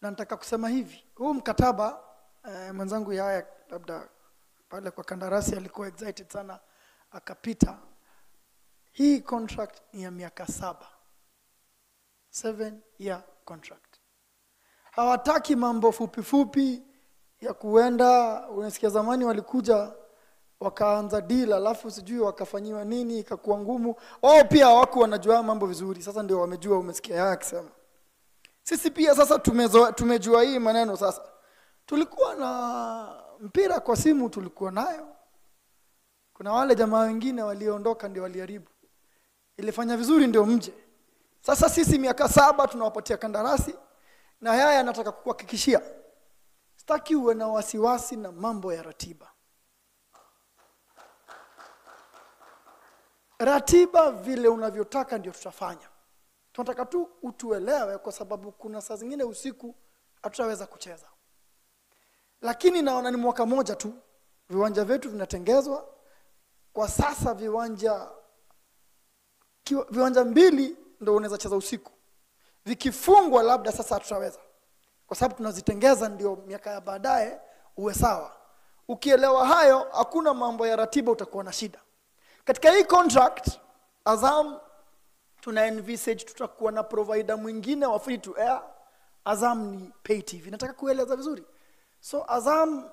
Na nataka kusema hivi huu mkataba eh, mwenzangu yaya labda pale kwa kandarasi alikuwa excited sana akapita. Hii contract ni ya miaka saba. Seven year contract. Hawataki mambo fupifupi fupi ya kuenda. Unasikia zamani walikuja wakaanza deal alafu sijui wakafanyiwa nini ikakuwa ngumu. Wao pia hawaku wanajua mambo vizuri. Sasa ndio wamejua umesikia yeye akisema. Sisi pia sasa tumezo, tumejua hii maneno sasa. Tulikuwa na mpira kwa simu tulikuwa nayo. Kuna wale jamaa wengine walioondoka ndio waliharibu. Ilifanya vizuri ndio mje. Sasa sisi miaka saba tunawapatia kandarasi na yaya anataka kukuhakikishia. Sitaki uwe na wasiwasi na mambo ya ratiba ratiba vile unavyotaka ndio tutafanya. Tunataka tu utuelewe kwa sababu kuna saa zingine usiku hatutaweza kucheza. Lakini naona ni mwaka moja tu viwanja vyetu vinatengezwa. Kwa sasa viwanja viwanja mbili ndo unaweza cheza usiku. Vikifungwa labda sasa hatutaweza. Kwa sababu tunazitengeza ndio miaka ya baadaye uwe sawa. Ukielewa hayo hakuna mambo ya ratiba utakuwa na shida katika hii contract azam tuna envisage tutakuwa na provider mwingine wa free to air. Azam ni pay tv nataka kueleza vizuri. So azam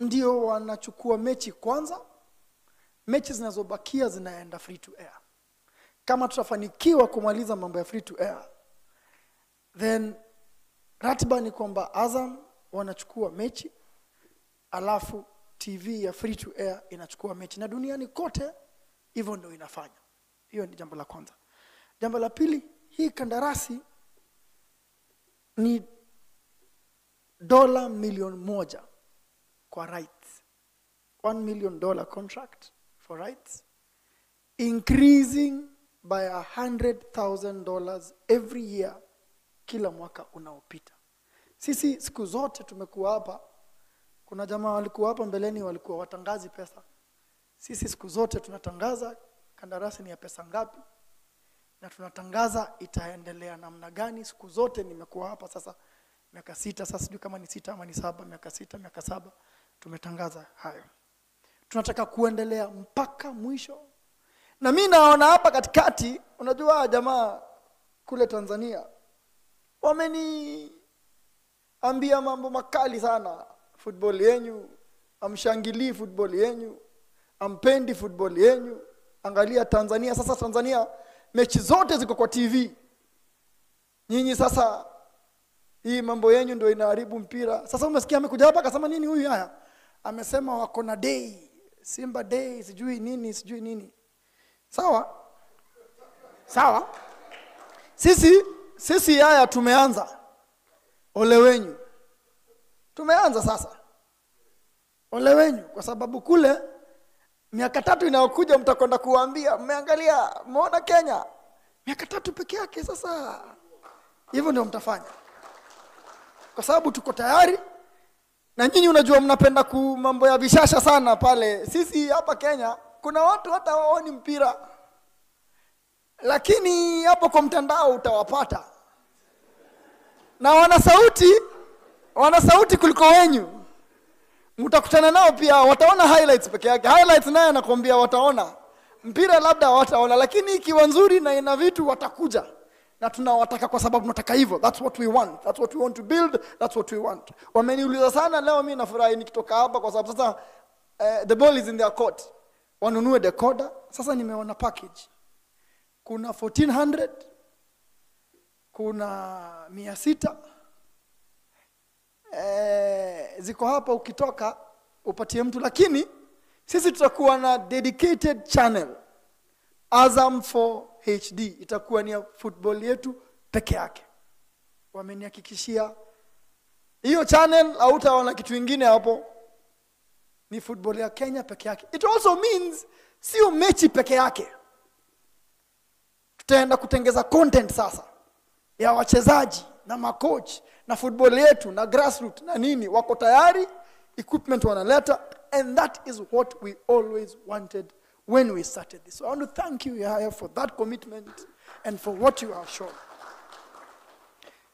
ndio wanachukua mechi kwanza. Mechi zinazobakia zinaenda free to air. Kama tutafanikiwa kumaliza mambo ya free to air then ratiba ni kwamba azam wanachukua mechi alafu tv ya free to air inachukua mechi. Na duniani kote hivyo ndio inafanya. Hiyo ni jambo la kwanza. Jambo la pili hii kandarasi ni dola milioni moja kwa rights. 1 million dollar contract for rights increasing by a hundred thousand dollars every year kila mwaka unaopita. Sisi siku zote tumekuwa hapa kuna jamaa walikuwa hapa mbeleni walikuwa watangazi pesa. Sisi siku zote tunatangaza kandarasi ni ya pesa ngapi na tunatangaza itaendelea namna gani. Siku zote nimekuwa hapa sasa miaka sita sasa sijui kama ni sita ama ni saba miaka sita miaka saba tumetangaza hayo. Tunataka kuendelea mpaka mwisho. Na mi naona hapa katikati unajua jamaa kule tanzania wameniambia mambo makali sana football yenyu amshangilii football yenyu ampendi football yenyu. Angalia tanzania sasa tanzania mechi zote ziko kwa tv nyinyi sasa hii mambo yenyu ndio inaharibu mpira. Sasa umesikia amekuja hapa akasema nini huyu? Haya amesema wako na day. Simba day sijui nini sijui nini. Sawa? Sawa? Sisi sisi haya tumeanza. Ole wenyu tumeanza sasa. Ole wenyu kwa sababu kule miaka tatu inayokuja mtakwenda kuwaambia. Mmeangalia mmeona kenya? Miaka tatu peke yake sasa. Hivyo ndio mtafanya. Kwa sababu tuko tayari na nyinyi unajua mnapenda ku mambo ya vishasha sana pale. Sisi hapa kenya kuna watu hata waoni mpira. Lakini hapo kwa mtandao utawapata. Na wana sauti wana sauti kuliko wenyu. Mtakutana nao pia wataona highlights peke yake. Highlights naye anakwambia wataona. Mpira labda wataona lakini ikiwa nzuri na ina vitu watakuja. Na tunawataka kwa sababu tunataka hivyo. That's what we want. That's what we want to build. That's what we want. Wameniuliza sana leo mi nafurahi nikitoka hapa kwa sababu sasa uh, the ball is in their court. Wanunue decoder. Sasa nimeona package. Kuna 1400 kuna mia sita eh, ziko hapa ukitoka upatie mtu lakini sisi tutakuwa na dedicated channel azam 4 hd itakuwa ni ya football yetu peke yake. Wamenihakikishia. Hiyo channel hautaona kitu ingine hapo. Ni football ya kenya peke yake. It also means sio mechi peke yake. Tutaenda kutengeza content sasa ya wachezaji na macoach na football yetu na grassroot na nini wako tayari equipment wanaleta and that is what we always wanted when we started this. So i want to thank you Yahya for that commitment and for what you have shown.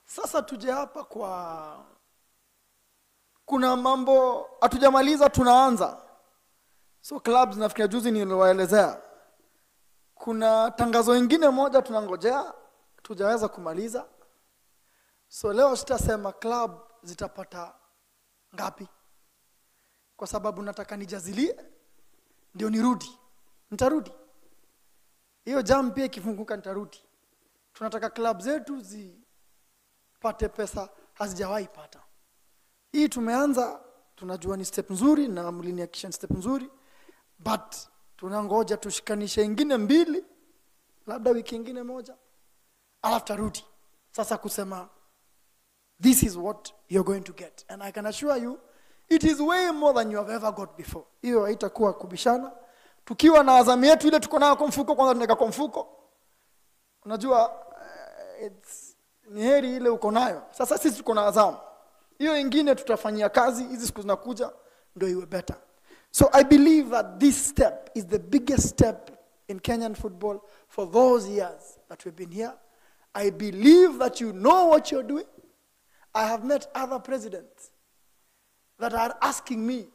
Sasa tuje hapa kwa kuna mambo hatujamaliza tunaanza. So clubs nafikiria juzi niliwaelezea. Kuna tangazo ingine moja tunangojea tujaweza kumaliza so leo sitasema club zitapata ngapi? Kwa sababu nataka nijazilie ndio nirudi. Nitarudi. Hiyo jam pia ikifunguka nitarudi. Tunataka club zetu zipate pesa hazijawahi pata. Hii tumeanza tunajua ni step nzuri na mliniakisha ni step nzuri but tunangoja tushikanishe ingine mbili labda wiki ingine moja alafu tarudi. Sasa kusema this is what you're going to get. And i can assure you it is way more than you have ever got before. Hiyo haitakuwa kubishana. Tukiwa na azamu yetu ile tuko nayo kwa mfuko kwanza tunaweka kwa unajua uh, it's, ni heri ile uko nayo. Sasa sisi tuko na azamu. Hiyo ingine tutafanyia kazi hizi siku zinakuja ndio iwe better. So i believe that this step is the biggest step in kenyan football for those years that we've been here. I believe that you know what you're doing i have met other presidents that are asking me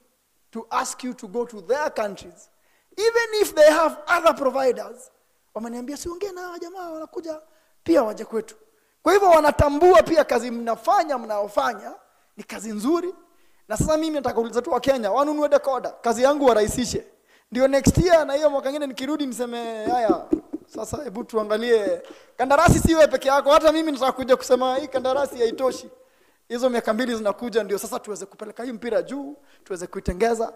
to ask you to go to their countries even if they have other providers. Wameniambia siongee na jamaa wanakuja pia waje kwetu. Kwa hivyo wanatambua pia kazi mnafanya mnaofanya ni kazi nzuri. Na sasa mimi nataka kuuliza tu wakenya wanunue dekoda kazi yangu warahisishe. Ndio next year na hiyo mwaka ngine nikirudi niseme haya sasa hebu tuangalie kandarasi siwe peke yako hata mimi nitakuja kusema hii kandarasi haitoshi hizo miaka mbili zinakuja ndio sasa tuweze kupeleka hii mpira juu tuweze kuitengeza.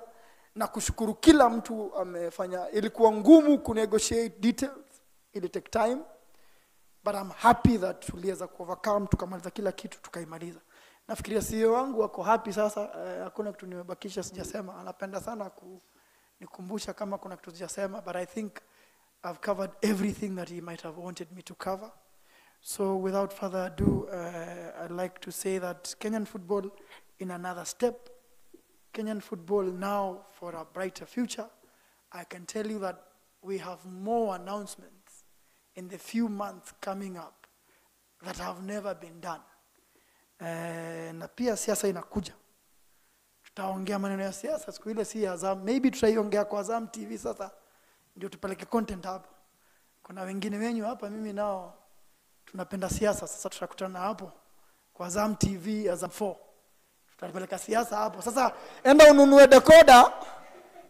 Na kushukuru kila mtu amefanya ilikuwa ngumu kunegotiate details ili take time but I'm happy that tuliweza kuovercome tukamaliza kila kitu tukaimaliza. Nafikiria CEO wangu wako happy sasa eh, hakuna kitu nimebakisha sijasema. Anapenda sana ku, nikumbusha kama kuna kitu sijasema but I think I've covered everything that he might have wanted me to cover so without further ado uh, I'd like to say that Kenyan football in another step Kenyan football now for a brighter future. I can tell you that we have more announcements in the few months coming up that have never been done. Eh, na pia siasa inakuja. Tutaongea maneno ya siasa siku ile si Azam. Maybe tutaiongea kwa Azam TV sasa ndio tupeleke content hapo. Kuna wengine wenyu hapa mimi nao tunapenda siasa sasa tutakutana hapo kwa Azam TV Azam 4 tutapeleka siasa hapo. Sasa enda ununue dekoda,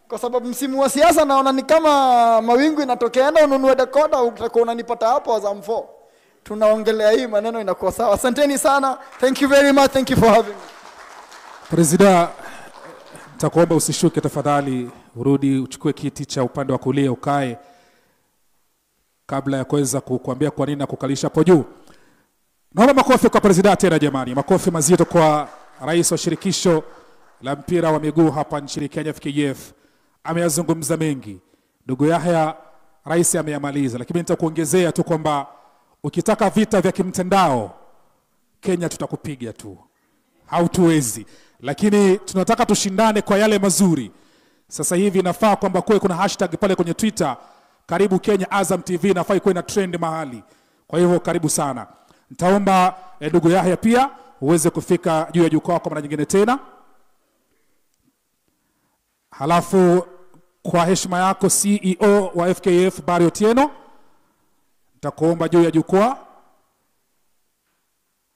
kwa sababu msimu wa siasa naona ni kama mawingu inatokea. Enda ununue dekoda, utakuwa unanipata hapo Azam 4. Tunaongelea hii maneno inakuwa sawa. Asanteni sana, thank you very much, thank you for having me. Presida, takuomba usishuke tafadhali, urudi uchukue kiti cha upande wa kulia ukae, kabla ya kuweza kukuambia kwa nini nakukalisha hapo juu. Naomba makofi kwa presida tena jamani, makofi mazito kwa rais wa shirikisho la mpira wa miguu hapa nchini Kenya FKF. Ameyazungumza mengi, ndugu Yahya, rais ameyamaliza, lakini nitakuongezea tu kwamba ukitaka vita vya kimtandao Kenya tutakupiga tu, hautuwezi, lakini tunataka tushindane kwa yale mazuri. Sasa hivi inafaa kwamba kuwe kuna hashtag pale kwenye Twitter, karibu Kenya Azam TV, nafai kuwe na trend mahali. Kwa hivyo karibu sana. Nitaomba ndugu eh, ndugu Yahya pia uweze kufika juu ya jukwaa kwa mara nyingine tena. Halafu kwa heshima yako CEO wa FKF Barry Otieno, nitakuomba juu ya jukwaa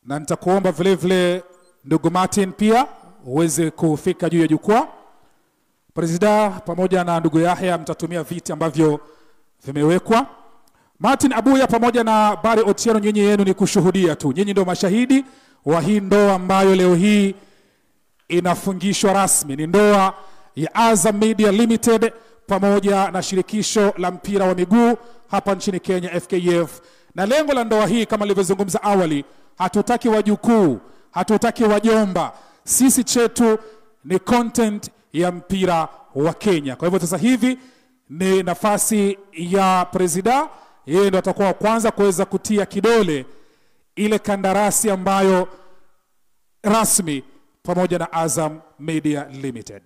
na nitakuomba vile vile ndugu Martin pia uweze kufika juu ya jukwaa. Presida pamoja na ndugu Yahya mtatumia viti ambavyo vimewekwa. Martin Abuya pamoja na Barry Otieno, nyinyi yenu ni kushuhudia tu, nyinyi ndio mashahidi wa hii ndoa ambayo leo hii inafungishwa rasmi. Ni ndoa ya Azam Media Limited pamoja na shirikisho la mpira wa miguu hapa nchini Kenya FKF. Na lengo la ndoa hii kama nilivyozungumza awali, hatutaki wajukuu, hatutaki wajomba. Sisi chetu ni content ya mpira wa Kenya. Kwa hivyo sasa hivi ni nafasi ya presida, yeye ndo atakuwa wa kwanza kuweza kutia kidole ile kandarasi ambayo rasmi pamoja na Azam Media Limited.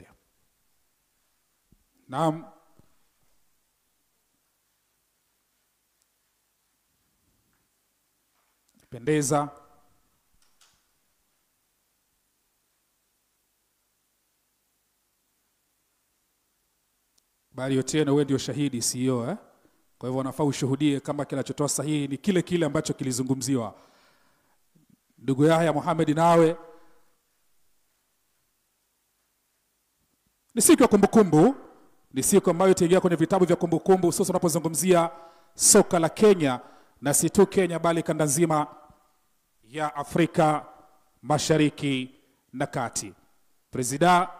Naam. Pendeza. Bali Otieno, wewe ndio shahidi CEO eh? Kwa hivyo wanafaa ushuhudie kama kinachotoa sahihi ni kile kile ambacho kilizungumziwa. Ndugu Yahya Mohamed, nawe ni siku ya kumbukumbu, ni siku ambayo itaingia kwenye vitabu vya kumbukumbu, hususan unapozungumzia soka la Kenya na si tu Kenya, bali kanda nzima ya Afrika Mashariki na Kati. Presida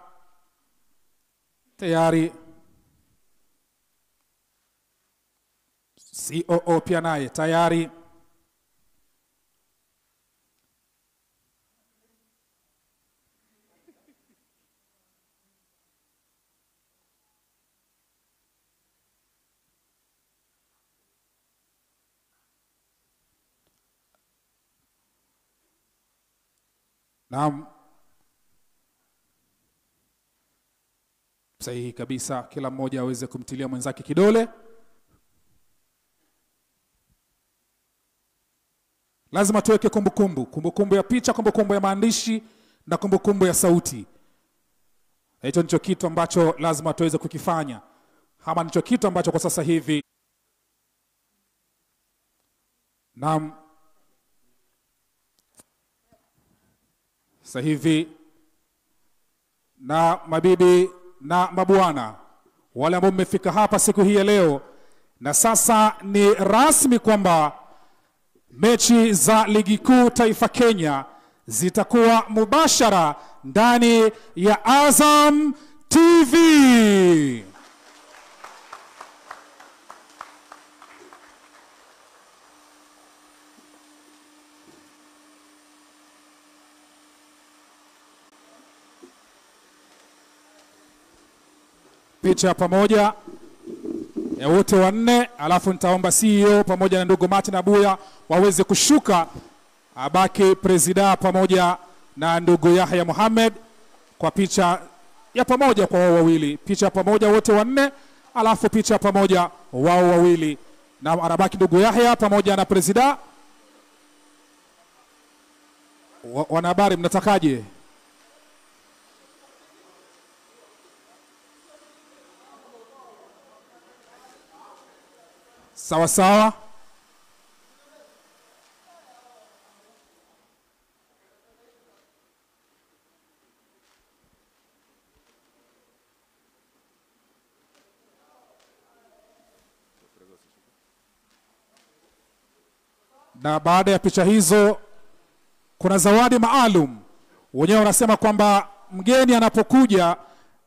tayari, COO pia naye tayari. Naam, sahihi kabisa. Kila mmoja aweze kumtilia mwenzake kidole. Lazima tuweke kumbukumbu, kumbukumbu ya picha, kumbukumbu ya maandishi na kumbukumbu ya sauti. Hicho ndicho kitu ambacho lazima tuweze kukifanya, ama ndicho kitu ambacho kwa sasa hivi naam. Sasa hivi na mabibi na mabwana wale ambao mmefika hapa siku hii ya leo, na sasa ni rasmi kwamba mechi za ligi kuu taifa Kenya zitakuwa mubashara ndani ya Azam TV. Picha pamoja ya wote wanne, alafu nitaomba CEO pamoja na ndugu Martin Abuya waweze kushuka, abaki presida pamoja na ndugu Yahya Mohamed kwa picha ya pamoja kwa wao wawili, picha ya pamoja wote wanne, alafu picha ya pamoja wao wawili, na anabaki ndugu Yahya pamoja na presida. Wanahabari, mnatakaje? Sawa sawa. Na baada ya picha hizo kuna zawadi maalum. Wenyewe wanasema kwamba mgeni anapokuja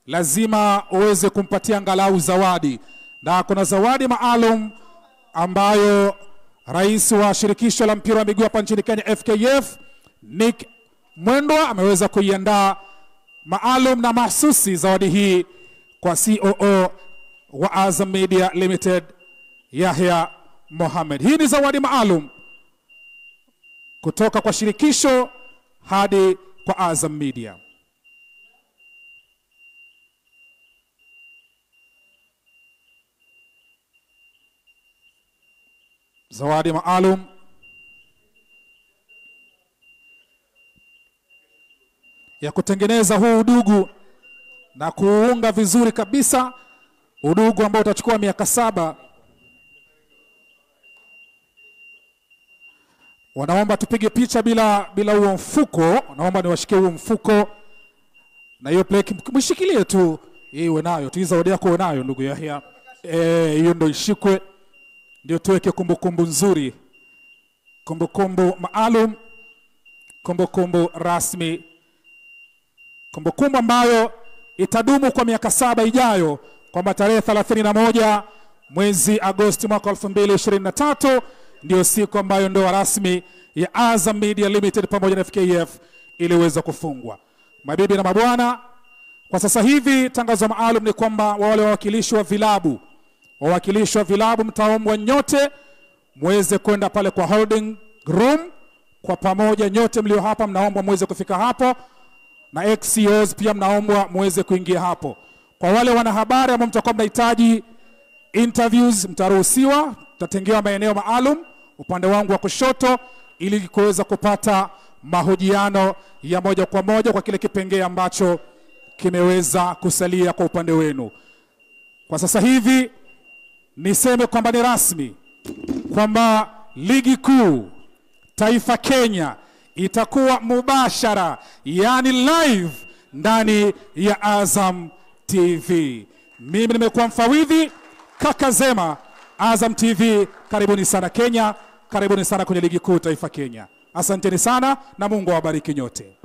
lazima uweze kumpatia angalau zawadi, na kuna zawadi maalum ambayo rais wa shirikisho la mpira wa miguu hapa nchini Kenya FKF Nick Mwendwa ameweza kuiandaa maalum na mahsusi zawadi hii kwa COO wa Azam Media Limited Yahya Mohamed. Hii ni zawadi maalum kutoka kwa shirikisho hadi kwa Azam Media. Zawadi maalum ya kutengeneza huu udugu na kuunga vizuri kabisa, udugu ambao utachukua miaka saba. Wanaomba tupige picha bila bila huo mfuko, naomba niwashikie huo mfuko na hiyo pleki, mshikilie tu hii, uwe nayo tu, hii zawadi yako uwe nayo ndugu Yahya. Eh, hiyo ndio ishikwe, ndio tuweke kumbukumbu nzuri, kumbukumbu maalum, kumbukumbu rasmi, kumbukumbu ambayo itadumu kwa miaka saba ijayo, kwamba tarehe 31 mwezi Agosti mwaka 2023 ndio siku ambayo ndoa rasmi ya Azam Media Limited pamoja na FKF iliweza kufungwa. Mabibi na mabwana, kwa sasa hivi tangazo maalum ni kwamba wale wawakilishi wa vilabu wawakilishi wa vilabu mtaombwa nyote muweze kwenda pale kwa holding room kwa pamoja, nyote mlio hapa mnaombwa muweze kufika hapo, na XCOs pia mnaombwa muweze kuingia hapo. Kwa wale wanahabari ambao mtakuwa mnahitaji interviews, mtaruhusiwa, mtatengewa maeneo maalum upande wangu wa kushoto, ili kuweza kupata mahojiano ya moja kwa moja kwa kile kipengee ambacho kimeweza kusalia kwa upande wenu. Kwa sasa hivi niseme kwamba ni rasmi kwamba ligi kuu taifa Kenya itakuwa mubashara, yani live ndani ya Azam TV. Mimi nimekuwa mfawidhi kaka Zema, Azam TV. Karibuni sana Kenya, karibuni sana kwenye ligi kuu taifa Kenya. Asanteni sana na Mungu awabariki nyote.